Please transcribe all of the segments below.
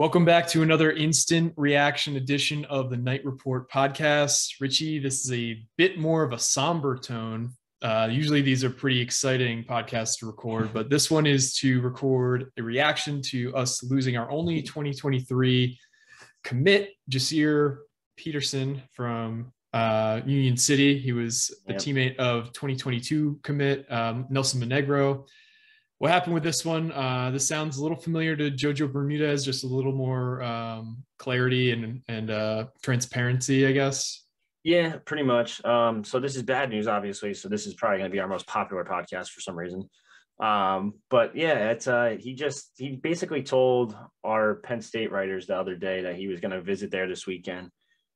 Welcome back to another instant reaction edition of the Knight Report podcast. Richie, this is a bit more of a somber tone. Uh, usually these are pretty exciting podcasts to record, but this one is to record a reaction to us losing our only 2023 commit, Jasire Peterson from uh, Union City. He was a yep. teammate of 2022 commit, um, Nelson Monegro what happened with this one? Uh, this sounds a little familiar to Jojo Bermudez, just a little more um, clarity and and uh, transparency, I guess. Yeah, pretty much. Um, so this is bad news, obviously. So this is probably going to be our most popular podcast for some reason. Um, but yeah, it's uh, he just he basically told our Penn State writers the other day that he was going to visit there this weekend.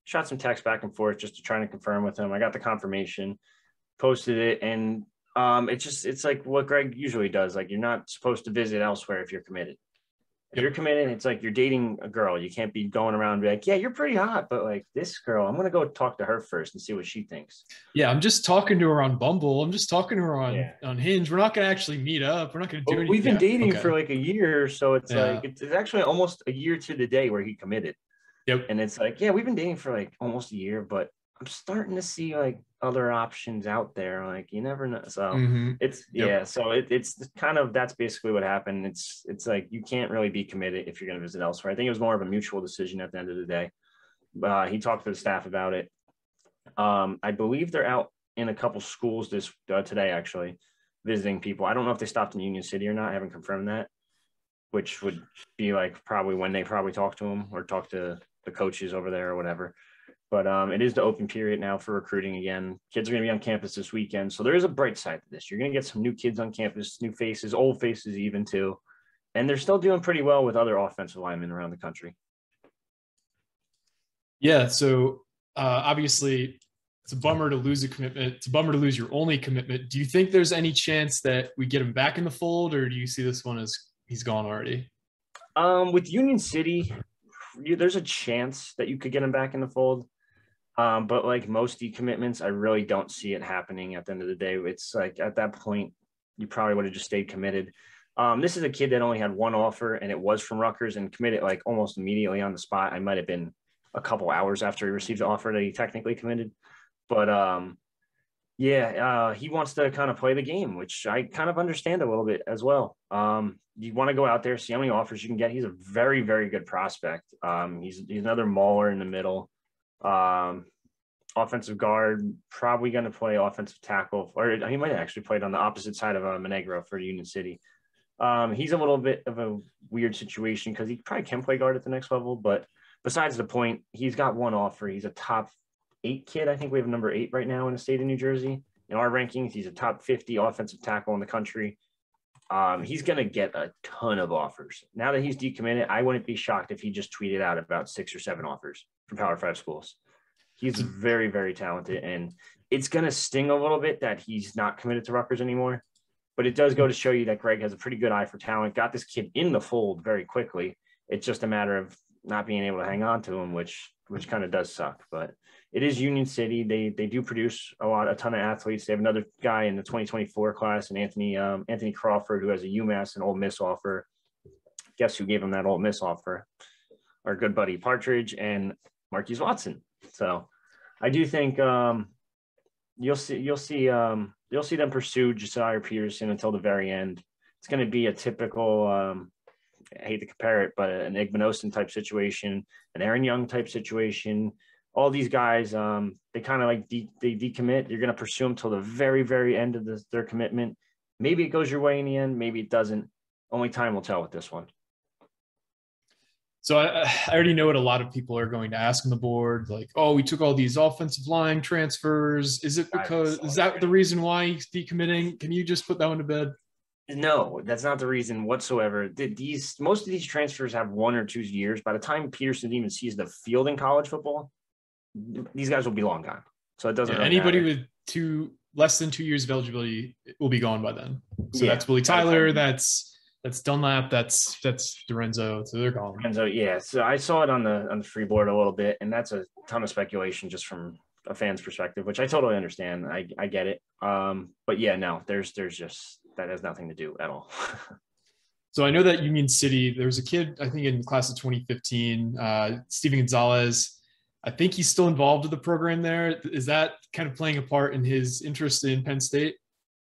Shot some text back and forth just to try to confirm with him. I got the confirmation, posted it, and um, it's just it's like what Greg usually does. Like you're not supposed to visit elsewhere if you're committed. If you're committed, it's like you're dating a girl. You can't be going around be like, yeah, you're pretty hot, but like this girl, I'm gonna go talk to her first and see what she thinks. Yeah, I'm just talking to her on Bumble. I'm just talking to her on yeah. on Hinge. We're not gonna actually meet up. We're not gonna do well, anything. We've been dating okay. for like a year, so it's yeah. like it's, it's actually almost a year to the day where he committed. Yep. And it's like, yeah, we've been dating for like almost a year, but I'm starting to see like other options out there. Like you never know. So mm-hmm. it's yep. yeah. So it, it's kind of that's basically what happened. It's it's like you can't really be committed if you're going to visit elsewhere. I think it was more of a mutual decision at the end of the day. Uh, he talked to the staff about it. Um, I believe they're out in a couple schools this uh, today actually visiting people. I don't know if they stopped in Union City or not. I haven't confirmed that, which would be like probably when they probably talk to him or talk to the coaches over there or whatever. But um, it is the open period now for recruiting again. Kids are going to be on campus this weekend. So there is a bright side to this. You're going to get some new kids on campus, new faces, old faces, even too. And they're still doing pretty well with other offensive linemen around the country. Yeah. So uh, obviously, it's a bummer to lose a commitment. It's a bummer to lose your only commitment. Do you think there's any chance that we get him back in the fold, or do you see this one as he's gone already? Um, with Union City, you, there's a chance that you could get him back in the fold. Um, but like most decommitments, I really don't see it happening at the end of the day. It's like at that point, you probably would have just stayed committed. Um, this is a kid that only had one offer and it was from Rutgers and committed like almost immediately on the spot. I might have been a couple hours after he received the offer that he technically committed. But um, yeah, uh, he wants to kind of play the game, which I kind of understand a little bit as well. Um, you want to go out there, see how many offers you can get. He's a very, very good prospect. Um, he's, he's another mauler in the middle. Um, offensive guard, probably going to play offensive tackle, or he might actually played on the opposite side of uh, Monegro for Union City. Um, he's a little bit of a weird situation because he probably can play guard at the next level, but besides the point, he's got one offer. He's a top eight kid. I think we have number eight right now in the state of New Jersey. In our rankings, he's a top 50 offensive tackle in the country. Um, he's going to get a ton of offers. Now that he's decommitted, I wouldn't be shocked if he just tweeted out about six or seven offers from Power Five schools. He's very, very talented, and it's going to sting a little bit that he's not committed to Rutgers anymore. But it does go to show you that Greg has a pretty good eye for talent. Got this kid in the fold very quickly. It's just a matter of not being able to hang on to him, which which kind of does suck. But it is Union City. They they do produce a lot, a ton of athletes. They have another guy in the 2024 class, and Anthony um, Anthony Crawford, who has a UMass and Ole Miss offer. Guess who gave him that Ole Miss offer? Our good buddy Partridge and Marquise Watson. So I do think um, you'll see you'll see um, you'll see them pursue Jasire Peterson until the very end. It's going to be a typical. Um, I hate to compare it, but an Igbinosun type situation, an Aaron Young type situation. All these guys, um, they kind of like de- they decommit. You're going to pursue them till the very, very end of the, their commitment. Maybe it goes your way in the end. Maybe it doesn't. Only time will tell with this one. So I, I, already know what a lot of people are going to ask on the board, like, "Oh, we took all these offensive line transfers. Is it because is that the reason why he's decommitting? Can you just put that one to bed?" No, that's not the reason whatsoever. These most of these transfers have one or two years. By the time Peterson even sees the field in college football, these guys will be long gone. So it doesn't. Yeah, really anybody matter. with two less than two years of eligibility will be gone by then. So yeah, that's Willie Tyler. That's that's Dunlap. That's that's Dorenzo. So they're gone. Dorenzo, yeah. So I saw it on the on the free board a little bit, and that's a ton of speculation just from a fan's perspective, which I totally understand. I I get it. Um, but yeah, no, there's there's just that has nothing to do at all. So I know that Union City, there was a kid, I think in class of 2015, uh, Steven Gonzalez. I think he's still involved with the program there. Is that kind of playing a part in his interest in Penn State?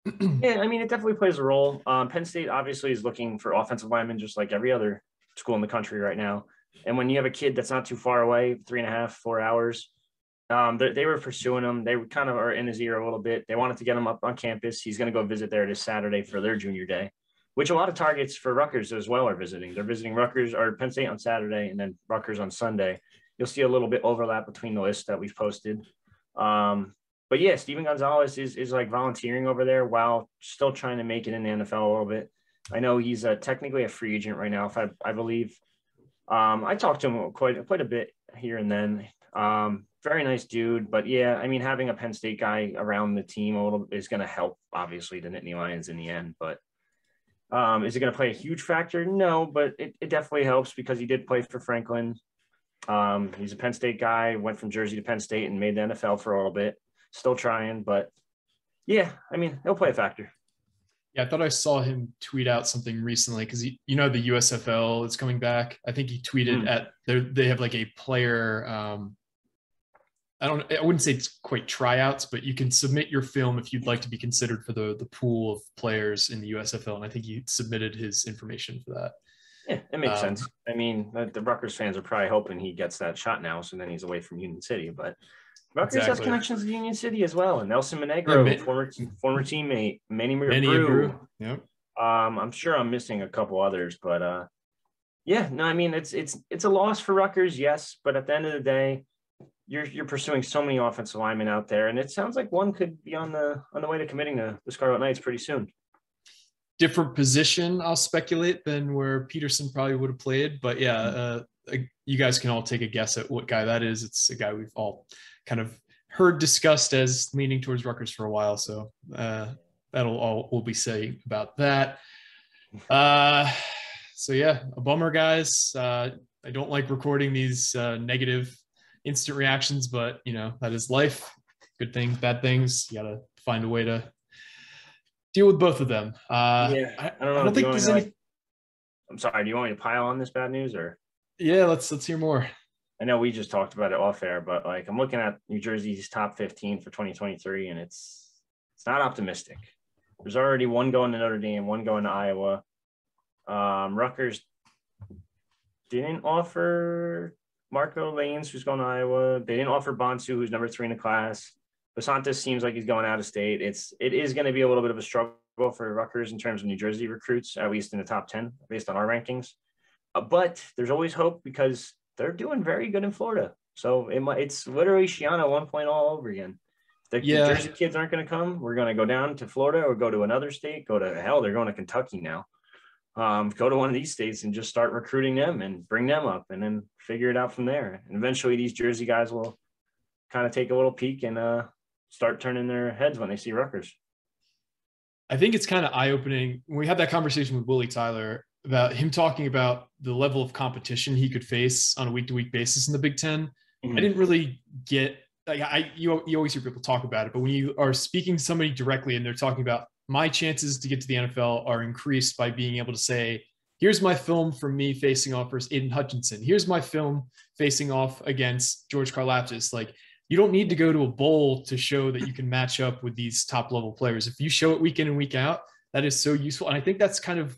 yeah, I mean, it definitely plays a role. Um, Penn State obviously is looking for offensive linemen just like every other school in the country right now. And when you have a kid that's not too far away, three and a half, four hours, um, they, were pursuing him. They kind of are in his ear a little bit. They wanted to get him up on campus. He's going to go visit there this Saturday for their junior day, which a lot of targets for Rutgers as well are visiting. They're visiting Rutgers or Penn State on Saturday and then Rutgers on Sunday. You'll see a little bit overlap between the lists that we've posted. Um, but yeah, Steven Gonzalez is is like volunteering over there while still trying to make it in the NFL a little bit. I know he's a, technically a free agent right now, if I, I believe. Um, I talked to him quite quite a bit here and then. Um, very nice dude, but yeah, I mean, having a Penn State guy around the team a little is going to help, obviously, the Nittany Lions in the end. But um, is it going to play a huge factor? No, but it, it definitely helps because he did play for Franklin. Um, he's a Penn State guy, went from Jersey to Penn State and made the NFL for a little bit still trying, but yeah, I mean, he'll play a factor. Yeah, I thought I saw him tweet out something recently because you know the USFL is coming back. I think he tweeted mm. at they have like a player. Um, I don't. I wouldn't say it's quite tryouts, but you can submit your film if you'd like to be considered for the the pool of players in the USFL, and I think he submitted his information for that. Yeah, it makes um, sense. I mean, the Rutgers fans are probably hoping he gets that shot now, so then he's away from Union City. But Rutgers exactly. has connections to Union City as well, and Nelson Monegro, yeah, former former teammate, Manny Brew. Yep. Um, I'm sure I'm missing a couple others, but uh, yeah, no, I mean it's it's it's a loss for Rutgers, yes, but at the end of the day, you're you're pursuing so many offensive linemen out there, and it sounds like one could be on the on the way to committing to the Scarlet Knights pretty soon. Different position, I'll speculate, than where Peterson probably would have played, but yeah, uh, you guys can all take a guess at what guy that is. It's a guy we've all kind of heard discussed as leaning towards Rutgers for a while. So uh, that'll all we'll be saying about that. Uh, so yeah, a bummer, guys. Uh, I don't like recording these uh, negative instant reactions, but you know that is life. Good things, bad things. You gotta find a way to deal with both of them. Uh, yeah, I, I don't, I don't think there's any. Like... I'm sorry. Do you want me to pile on this bad news or? Yeah, let's let's hear more. I know we just talked about it off air, but like I'm looking at New Jersey's top 15 for 2023, and it's it's not optimistic. There's already one going to Notre Dame, one going to Iowa. Um, Rutgers didn't offer Marco Lainez, who's going to Iowa. They didn't offer Bonsu, who's number three in the class. Basantis seems like he's going out of state. It's it is going to be a little bit of a struggle for Rutgers in terms of New Jersey recruits, at least in the top 10, based on our rankings. Uh, but there's always hope because they're doing very good in Florida. So it might, it's literally Schiano 1.0 point all over again. The, yeah. Jersey kids aren't going to come. We're going to go down to Florida or go to another state. Go to hell. They're going to Kentucky now. Um, go to one of these states and just start recruiting them and bring them up, and then figure it out from there. And eventually, these Jersey guys will kind of take a little peek and uh, start turning their heads when they see Rutgers. I think it's kind of eye opening. We had that conversation with Willie Tyler about him talking about the level of competition he could face on a week to week basis in the Big 10 mm-hmm. I didn't really get like I you, you always hear people talk about it, but when you are speaking to somebody directly and they're talking about my chances to get to the NFL are increased by being able to say, here's my film from me facing off versus Aidan Hutchinson. Here's my film facing off against George Karlaftis. Like you don't need to go to a bowl to show that you can match up with these top level players. If you show it week in and week out, that is so useful. And I think that's kind of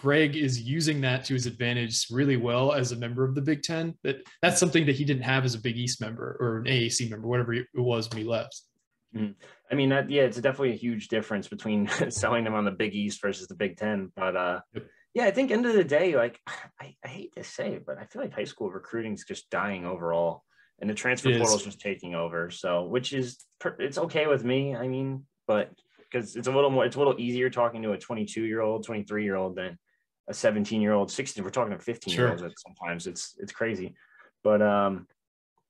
Greg is using that to his advantage really well as a member of the Big Ten. That that's something that he didn't have as a Big East member or an AAC member, whatever it was when he left. Mm. I mean, that yeah, it's definitely a huge difference between selling them on the Big East versus the Big Ten. But uh, yep. yeah, I think end of the day, like I, I hate to say it, but I feel like high school recruiting is just dying overall, and the transfer portal is just taking over. So, which is it's okay with me. I mean, but because it's a little more, it's a little easier talking to a 22 year old, 23 year old than a 17 year old, 16. We're talking about 15 year olds. Sometimes it's it's crazy, but um,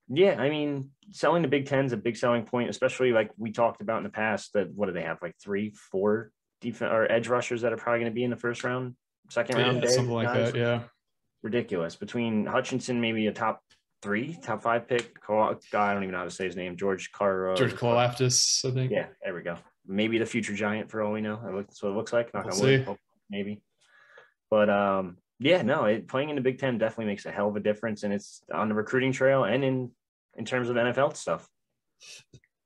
yeah, I mean, selling the Big Ten is a big selling point, especially like we talked about in the past. That what do they have like three, four defense or edge rushers that are probably going to be in the first round, second round, yeah, day, something like guys. that. Yeah, ridiculous. Between Hutchinson, maybe a top three, top five pick. guy. I don't even know how to say his name. George Carr. George Karlaftis, I think. Yeah, there we go. Maybe the future giant for all we know. That's what it looks like. Not we'll see. Maybe. But um, yeah, no, it, playing in the Big Ten definitely makes a hell of a difference, and it's on the recruiting trail and in in terms of NFL stuff.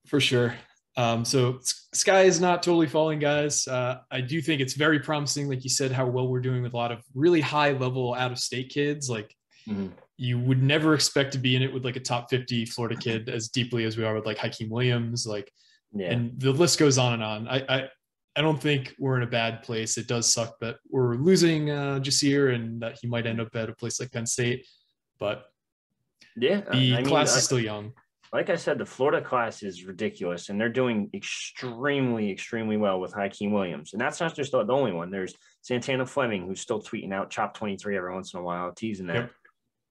For sure. Um, so sky is not totally falling, guys. Uh, I do think it's very promising, like you said, how well we're doing with a lot of really high level out of state kids. Like mm-hmm. you would never expect to be in it with like a top 50 Florida kid as deeply as we are with like Hykeem Williams. Like, yeah. and the list goes on and on. I, I, I don't think we're in a bad place. It does suck that we're losing uh, Jasire and that he might end up at a place like Penn State, but yeah, the I class mean, is still young like I said, the Florida class is ridiculous, and they're doing extremely, extremely well with Hykeem Williams. And that's not just the only one. There's Santana Fleming, who's still tweeting out Chop 23 every once in a while, teasing that. Yep.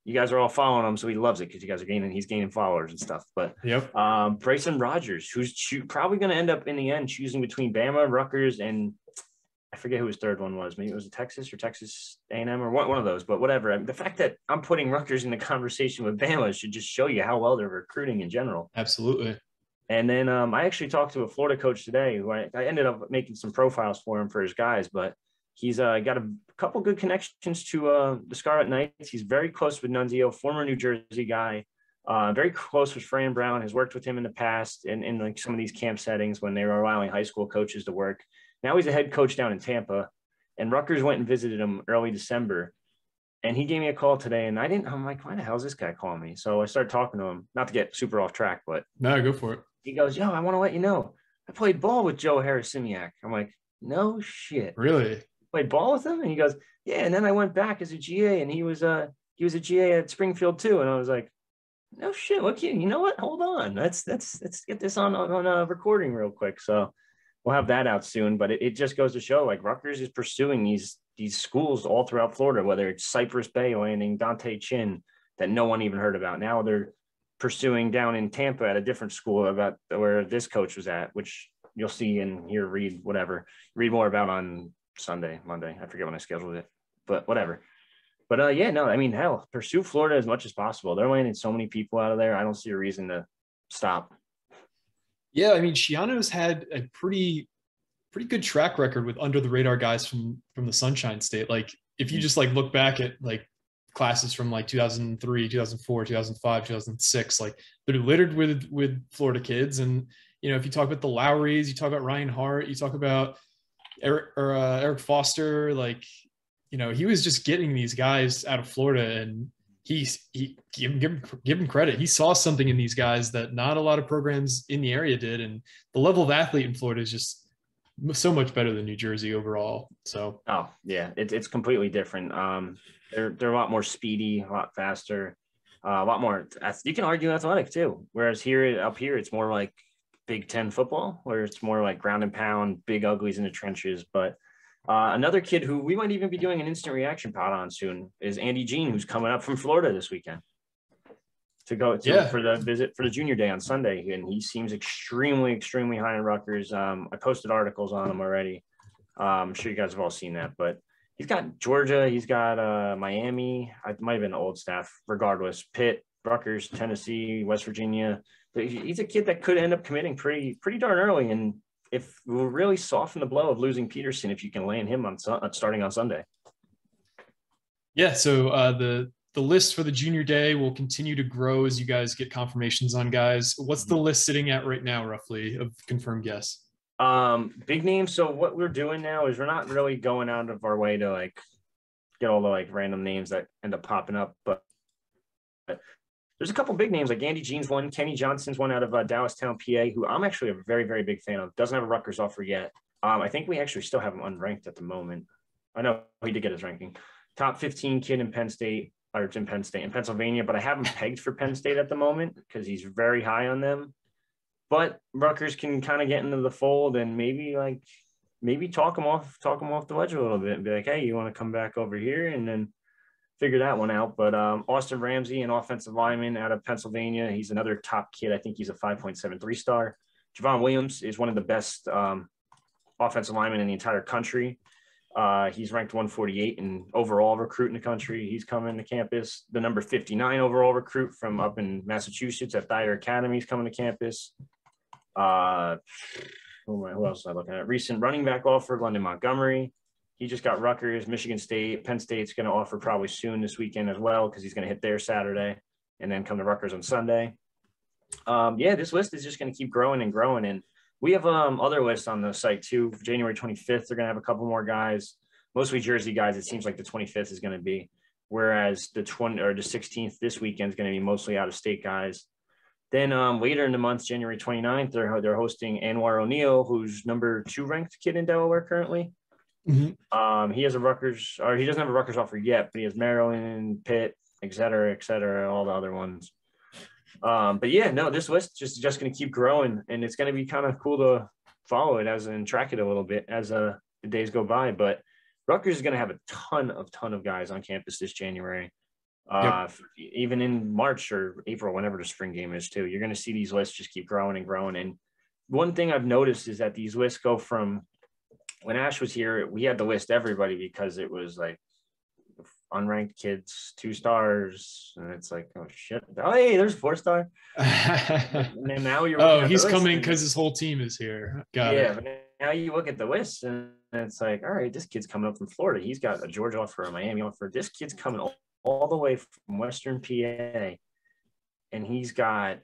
You guys are all following him, so he loves it because you guys are gaining, he's gaining followers and stuff. But yep. um, Bryson Rogers, who's cho- probably going to end up in the end choosing between Bama, Rutgers, and I forget who his third one was. Maybe it was a Texas or Texas A&M or one, one of those. But whatever. I mean, the fact that I'm putting Rutgers in the conversation with Bama should just show you how well they're recruiting in general. Absolutely. And then um, I actually talked to a Florida coach today who I, I, ended up making some profiles for him for his guys, but he's uh, got a couple good connections to uh, the Scarlet Knights. He's very close with Nunzio, former New Jersey guy. Uh, very close with Fran Brown, has worked with him in the past in, in like some of these camp settings when they were allowing high school coaches to work. Now he's a head coach down in Tampa, and Rutgers went and visited him early December. And he gave me a call today, and I didn't. I'm like, why the hell is this guy calling me? So I started talking to him, not to get super off track, but no, go for it. He goes, "Yo, I want to let you know, I played ball with Joe Harasymiak." I'm like, "No shit, really? Played ball with him?" And he goes, "Yeah." And then I went back as a GA, and he was a, he was a GA at Springfield too, and I was like, "No shit, look you, you know what? Hold on, let's let's let's get this on on, a recording real quick." So we'll have that out soon. But it, it just goes to show like Rutgers is pursuing these these schools all throughout Florida, whether it's Cypress Bay landing Dante Chin that no one even heard about. Now they're pursuing down in Tampa at a different school about where this coach was at, which you'll see and hear read whatever read more about on Sunday, Monday. I forget when I scheduled it, but whatever. But uh, yeah, no, I mean, hell, pursue Florida as much as possible. They're landing so many people out of there. I don't see a reason to stop. Yeah, I mean, Schiano's had a pretty pretty good track record with under the radar guys from from the Sunshine State. Like if you just like look back at like classes from like 2003, 2004, 2005, 2006, like they're littered with with Florida kids. And you know, if you talk about the Lowrys, you talk about Ryan Hart, you talk about Eric or uh, Eric Foster, like you know, he was just getting these guys out of Florida and he's he give, give, give him credit. He saw something in these guys that not a lot of programs in the area did, and the level of athlete in Florida is just so much better than New Jersey overall. So oh yeah, it's it's completely different. Um, they're they're a lot more speedy, a lot faster, uh, a lot more. You can argue athletic too. Whereas here up here, it's more like Big Ten football, where it's more like ground and pound, big uglies in the trenches, but uh, another kid who we might even be doing an instant reaction pod on soon is Andy Jean, who's coming up from Florida this weekend to go to yeah. for the visit for the junior day on Sunday. And he seems extremely, extremely high in Rutgers. Um, I posted articles on him already. Um, I'm sure you guys have all seen that, but he's got Georgia, he's got uh, Miami. I might have been old staff, regardless. Pitt, Rutgers, Tennessee, West Virginia. But he's a kid that could end up committing pretty, pretty darn early. And if will really soften the blow of losing Peterson if you can land him on starting on Sunday. Yeah, so uh, the the list for the junior day will continue to grow as you guys get confirmations on guys. What's the list sitting at right now, roughly, of confirmed guests? Um, big names. So what we're doing now is we're not really going out of our way to like get all the like random names that end up popping up, but there's a couple big names like Andy Jean's one, Kenny Johnson's one out of uh, PA, who I'm actually a very, very big fan of. Doesn't have a Rutgers offer yet. Um, I think we actually still have him unranked at the moment. I know he did get his ranking. Top 15 kid in Penn State, or in Penn State in Pennsylvania, but I have him pegged for Penn State at the moment because he's very high on them. But Rutgers can kind of get into the fold and maybe like maybe talk him off, talk him off the ledge a little bit and be like, hey, you want to come back over here? And then figure that one out. But um, Austin Ramsey, an offensive lineman out of Pennsylvania, he's another top kid. I think he's a 5.73 star. Javon Williams is one of the best um, offensive linemen in the entire country. Uh, he's ranked 148 in overall recruit in the country. He's coming to campus. The number 59 overall recruit from up in Massachusetts at Thayer Academy is coming to campus. Uh, who, who else am I looking at? Recent running back offer, London Montgomery he just got Rutgers, Michigan State, Penn State's going to offer probably soon this weekend as well because he's going to hit there Saturday and then come to Rutgers on Sunday. Um, yeah, this list is just going to keep growing and growing. And we have um, other lists on the site too. January 25th, they're going to have a couple more guys, mostly Jersey guys. It seems like the 25th is going to be, whereas the 20 or the 16th this weekend is going to be mostly out of state guys. Then um, later in the month, January 29th, they're, they're hosting Anwar O'Neill, who's number two ranked kid in Delaware currently. Mm-hmm. Um, he has a Rutgers, or he doesn't have a Rutgers offer yet, but he has Maryland, Pitt, et cetera, et cetera, all the other ones. Um, but yeah, no, this list just just going to keep growing, and it's going to be kind of cool to follow it as and track it a little bit as uh, the days go by. But Rutgers is going to have a ton of ton of guys on campus this January. Uh, yep. even in March or April, whenever the spring game is too, you're going to see these lists just keep growing and growing. And one thing I've noticed is that these lists go from when Ash was here, we had to list everybody because it was like unranked kids, two stars, and it's like, oh shit, oh hey, there's four star. and now you're oh, he's coming because his whole team is here. Got yeah, it. now you look at the list and it's like, all right, this kid's coming up from Florida. He's got a Georgia offer, a Miami offer. This kid's coming all, all the way from Western PA, and he's got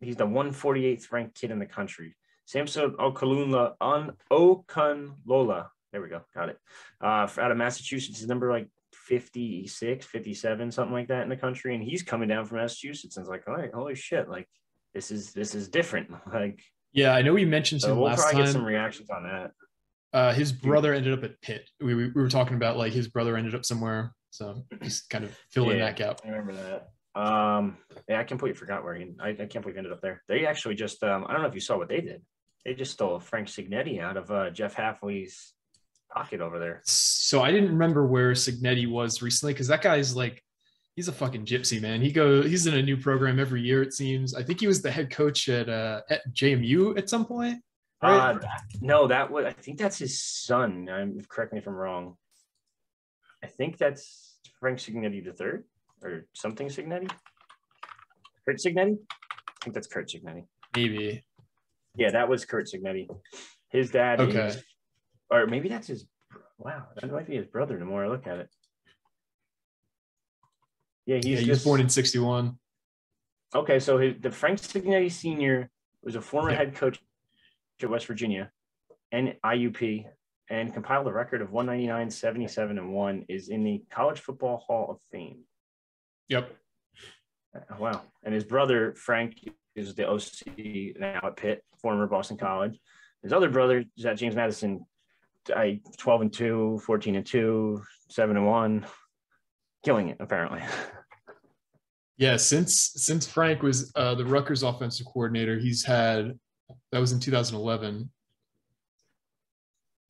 he's the 148th ranked kid in the country. Samson Okalunla on Okunlola. There we go. Got it. Uh, out of Massachusetts, is number like 56, 57, something like that in the country. And he's coming down from Massachusetts and it's like, all right, holy shit. Like this is, this is different. Like, yeah, I know we mentioned so we'll last probably time. get some reactions on that. Uh, his brother ended up at Pitt. We, we, we, were talking about like his brother ended up somewhere. So just kind of fill yeah, in that gap. I remember that. Um, yeah, I completely forgot where he, I, I can't believe he ended up there. They actually just, um, I don't know if you saw what they did. They just stole Frank Cignetti out of uh, Jeff Hafley's pocket over there. So I didn't remember where Cignetti was recently because that guy's like, he's a fucking gypsy man. He go, he's in a new program every year. It seems. I think he was the head coach at uh, at JMU at some point. Right? Uh, no, that was. I think that's his son. I'm correct me if I'm wrong. I think that's Frank Cignetti the third or something Cignetti. Curt Cignetti? I think that's Curt Cignetti. Maybe. Yeah, that was Curt Cignetti. His dad okay. is, or maybe that's his. Wow, that might be his brother. The more I look at it. Yeah, he's, yeah, he was born in '61. Okay, so his, the Frank Cignetti Senior was a former yeah. head coach at West Virginia and IUP, and compiled a record of 199, 77, and one. Is in the College Football Hall of Fame. Yep. Uh, wow, and his brother Frank is the OC now at Pitt, former Boston College. His other brother is at James Madison, I 12 and 2, 14 and 2, 7 and 1, killing it apparently. Yeah, since since Frank was uh, the Rutgers offensive coordinator, he's had that was in 2011.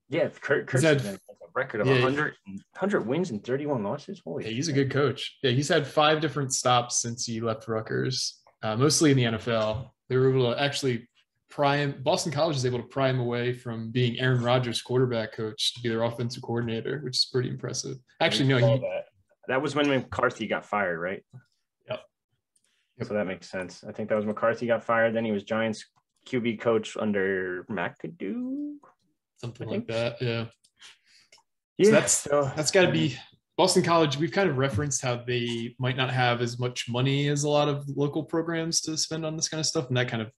Yeah, Curt, Curt's had, a record of yeah, 100, 100 wins and 31 losses. Holy yeah, he's a good coach. Yeah, he's had five different stops since he left Rutgers uh, mostly in the NFL. They were able to actually pry him. Boston College is able to pry him away from being Aaron Rodgers' quarterback coach to be their offensive coordinator, which is pretty impressive. Actually, no, he, that. that was when McCarthy got fired, right? Yep. yep. So that makes sense. I think that was McCarthy got fired. Then he was Giants QB coach under McAdoo. Something like that. Yeah. Yeah. So that's so, that's got to be Boston College, we've kind of referenced how they might not have as much money as a lot of local programs to spend on this kind of stuff. And that kind of,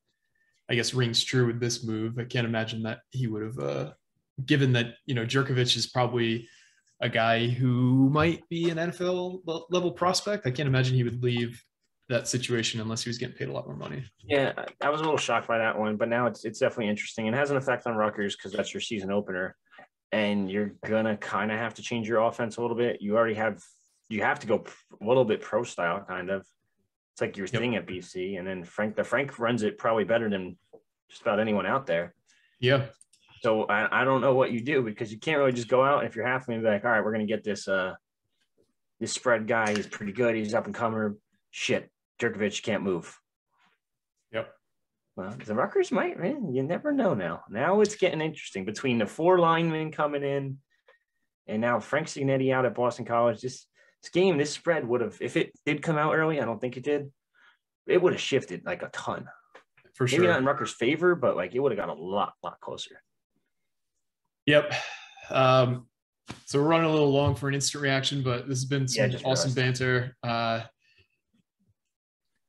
I guess, rings true with this move. I can't imagine that he would have, uh, given that, you know, Jurkovec is probably a guy who might be an NFL level prospect. I can't imagine he would leave that situation unless he was getting paid a lot more money. Yeah, I was a little shocked by that one, but now it's it's definitely interesting. It has an effect on Rutgers because that's your season opener and you're gonna kind of have to change your offense a little bit. You already have you have to go a little bit pro style, kind of. It's like your yep. thing at BC, and then Frank the Frank runs it probably better than just about anyone out there. Yeah. So I, I don't know what you do because you can't really just go out and if you're half and be like, all right, we're gonna get this uh this spread guy. He's pretty good. He's up and comer. Shit, Jurkovec can't move. Well, the Rutgers might, man, you never know now. Now it's getting interesting between the four linemen coming in and now Frank Cignetti out at Boston College. This, this game, this spread would have, if it did come out early, I don't think it did, it would have shifted like a ton. For Maybe sure. not in Rutgers' favor, but like it would have got a lot, lot closer. Yep. Um, So we're running a little long for an instant reaction, but this has been some Yeah, awesome realized. banter. Uh,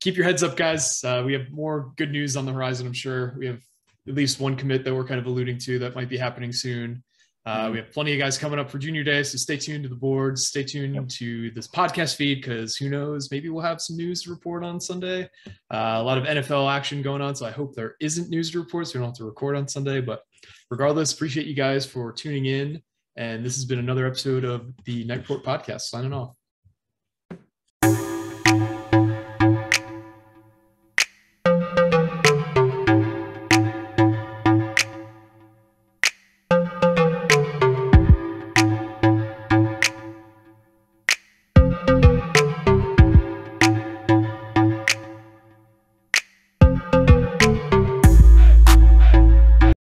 keep your heads up, guys. Uh, we have more good news on the horizon. I'm sure we have at least one commit that we're kind of alluding to that might be happening soon. Uh, Mhm. We have plenty of guys coming up for junior day, so stay tuned to the boards. Stay tuned Yep. to this podcast feed because who knows? Maybe we'll have some news to report on Sunday. Uh, a lot of NFL action going on, so I hope there isn't news to report, so we don't have to record on Sunday. But regardless, appreciate you guys for tuning in. And this has been another episode of the Knight Report podcast. Signing off.